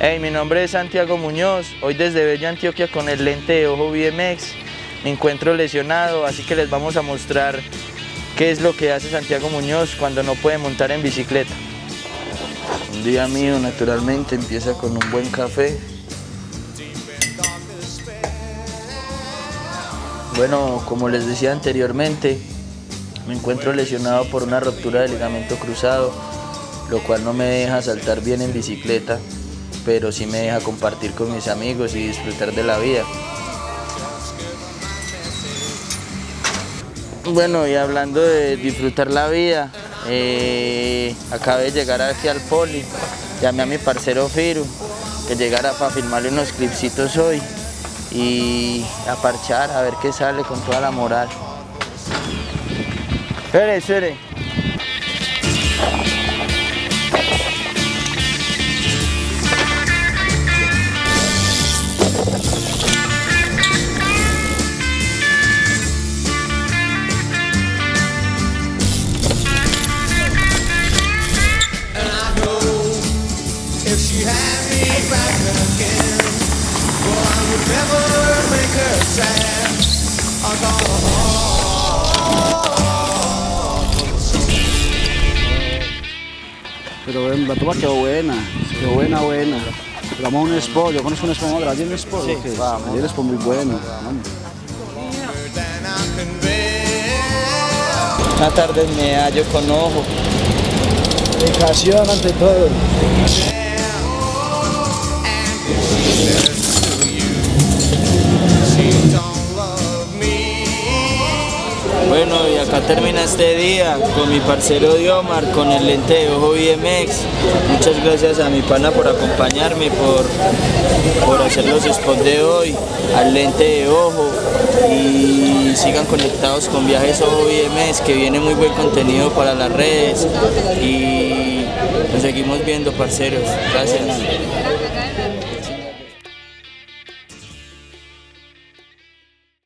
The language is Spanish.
Hey, mi nombre es Santiago Muñoz, hoy desde Bella Antioquia con el lente de ojo BMX. Me encuentro lesionado, así que les vamos a mostrar qué es lo que hace Santiago Muñoz cuando no puede montar en bicicleta. Un día mío naturalmente empieza con un buen café. Bueno, como les decía anteriormente, me encuentro lesionado por una ruptura del ligamento cruzado, lo cual no me deja saltar bien en bicicleta pero sí me deja compartir con mis amigos y disfrutar de la vida. Bueno, y hablando de disfrutar la vida, eh, acabé de llegar aquí al poli, llamé a mi parcero Firu, que llegara para filmarle unos clipsitos hoy y a parchar, a ver qué sale con toda la moral. Espere, espere. Pero la toma quedó buena, quedó buena, buena. Vamos a un spot, yo conozco un spot, ¿no? ¿Allí un spot? Sí, vamos. Un spot muy bueno. Una tarde me hallo con ojo. Dedicación ante todo. Acá termina este día con mi parcero Diomar, con el lente de ojo BMX. Muchas gracias a mi pana por acompañarme, por, por hacer los spots de hoy, al lente de ojo y sigan conectados con Viajes Ojo BMX, que viene muy buen contenido para las redes y nos seguimos viendo, parceros. Gracias.